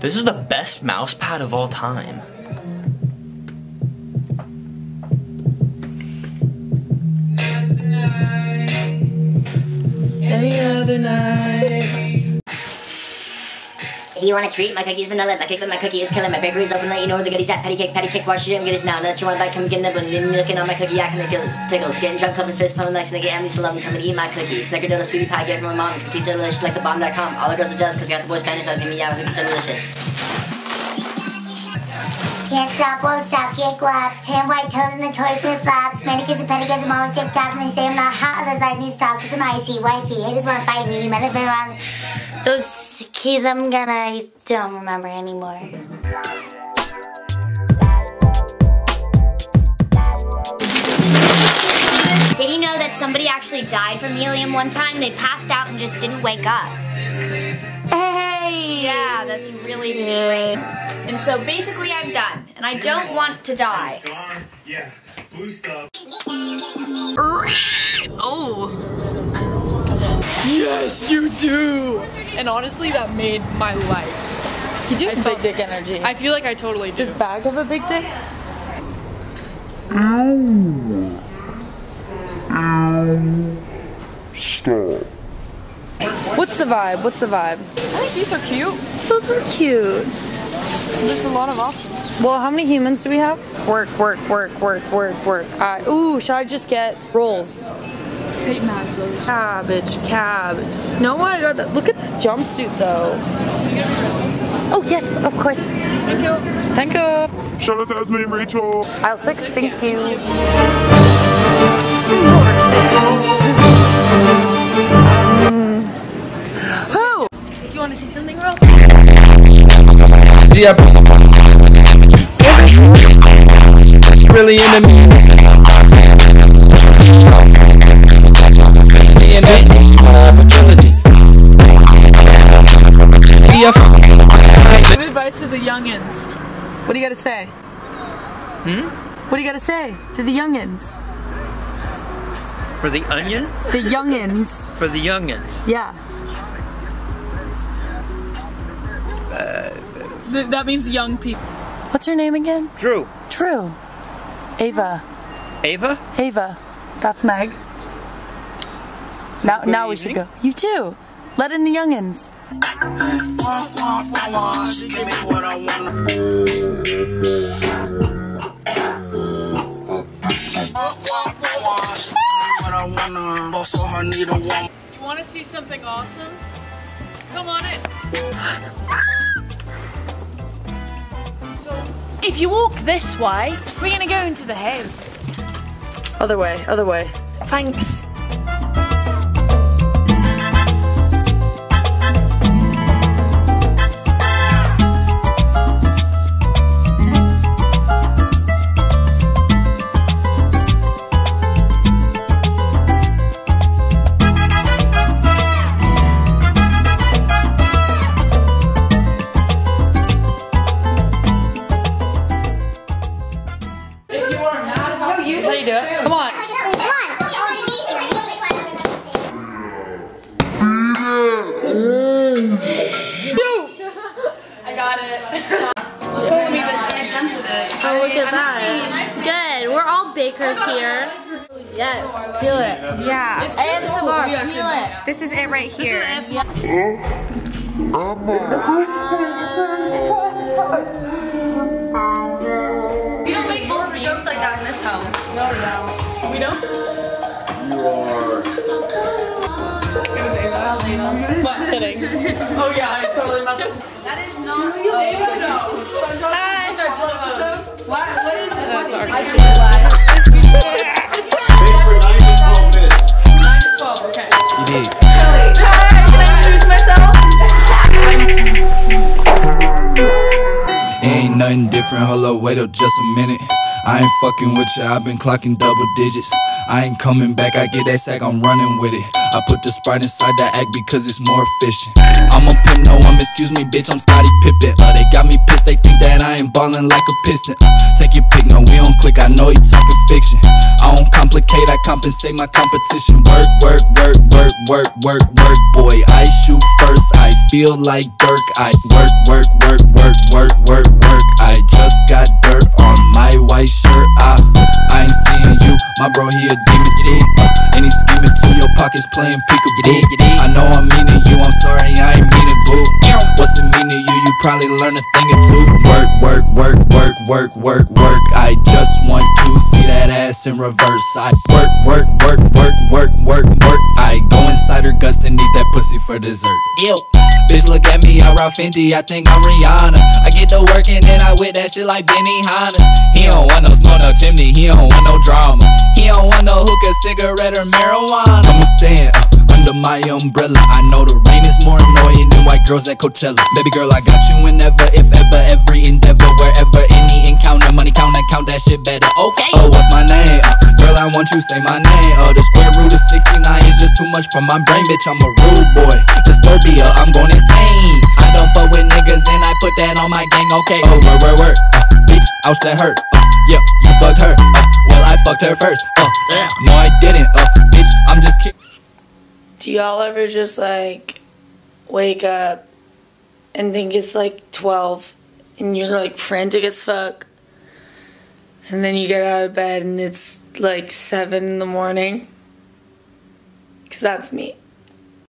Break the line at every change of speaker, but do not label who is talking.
This is the best mouse pad of all time. Any other night.
You want a treat, my cookie's vanilla. My cake my cookie is killing. My bakery is open. Let you know where the goodies at. Patty cake, patty cake. Wash your and get this now. That you want to buy, come get nibble. Then looking on my cookie, I can make tickles. Getting drunk, clubbing fist, pumping next nigga. Emily love me. Come and eat my cookie. Snickerdoodle, sweetie pie, get from my mom. Cookies are delicious like the bomb.com. All the girls are jealous because got the boys fantasizing me out. Cookies are delicious.
Can't stop, won't stop, get guap. Tan white toes in the toy flip flops. Manicures and pedicures, I'm always TikTok. And they say I'm not hot, others like me stop. Cause I'm icy, wifey. Haters wanna fight me. Might have been wrong. Those keys I'm gonna, I don't remember anymore.
Did you know that somebody actually died from helium one time? They passed out and just didn't wake up.
Hey! Yeah, that's really just great. And so basically I'm done, and I don't want to die.
Yeah, boost up.
Oh. Yes, you do! And honestly, that made my life.
You do have big dick energy.
I feel like I totally do.
Does Bag have a big dick? Ow. Ow.
Stop.
What's the vibe? What's the vibe?
I think these are cute.
Those are cute.
There's a lot of options.
Well, how many humans do we have? Work, work, work, work, work, work. Uh, ooh, should I just get rolls?
Peyton has those.
Cabbage, cabbage. No, I got that. Look at that jumpsuit though. Oh yes, of course.
Thank you.
Thank you.
Shout out to Esme and Rachel.
Aisle six, thank you. Um, Oh,
Do you want to see something real?
really into me. And that's ability.
Give advice to the youngins.
what do you got to say? Hmm? What do you got to say to the youngins?
For the onion?
The youngins.
For the youngins.
Yeah.
Th- that means young people.
What's her name again?
Drew.
True. Ava.
Ava?
Ava. That's Meg. Now,
Good
now we should go. You too. Let in the youngins.
You want to see something awesome? Come on in. if you walk this way, we're gonna go into the house.
Other way. Other way.
Thanks.
Oh, that. Good. We're all bakers here. Yes.
Feel it.
Yeah. ASMR. Feel it.
This is it right here.
We oh yeah, I totally messed up. That is not Ava. No. Hi. What? What is it? That's our I should
for 9 to 12 minutes.
9 to 12, okay.
It is.
Hi, can I introduce myself?
Ain't nothing different, hold up, wait up just a minute. I ain't fucking with ya, I've been clocking double digits. I ain't coming back, I get that sack, I'm running with it. I put the sprite inside that act because it's more efficient. I'm a pimp, no, I'm excuse me, bitch, I'm Scottie Pippen. Uh, they got me pissed, they think that I ain't ballin' like a piston. Uh, take your pick, no, we don't click, I know you talking fiction. I don't complicate, I compensate my competition. Work, work, work, work, work, work, work, boy. I shoot first, I feel like Dirk. I work, work, work, work, work, work, my bro, he a demon too. Uh, and he scheming too, your pockets playing peekaboo. I know I'm meaning you, I'm sorry, I ain't mean it, boo. What's it mean to you? You probably learn a thing or two. Work, work, work, work, work, work, work. I just want to see that ass in reverse. I work, work, work, work, work, work, work. I go inside her guts and eat that pussy for dessert. Ew. Bitch, look at me, I rock Fenty, I think I'm Rihanna. I get to work and then I whip that shit like Benihana. He don't want no smoke, no chimney, he don't want no drama. He don't want no hookah, cigarette, or marijuana. I'ma stand uh, under my umbrella. I know the rain is more annoying than white girls at Coachella. Baby girl, I got you whenever, if ever, every endeavor, wherever, any encounter. Money count, I count that shit better. Okay. Oh, what's my name? Uh, girl, I want you say my name. Uh, the square root of 69 is just too much for my brain, bitch. I'm a rude boy. Disturbia, I'm going insane. I don't fuck with niggas and I put that on my gang. Okay. Oh, word, word, word. Uh, bitch, ouch, that hurt. Uh, yeah, you fucked her. Uh, well, I fucked her first. Uh, no, I didn't. Uh, bitch, I'm just kidding.
Do y'all ever just like wake up and think it's like 12 and you're like frantic as fuck? And then you get out of bed and it's like 7 in the morning? Because that's me.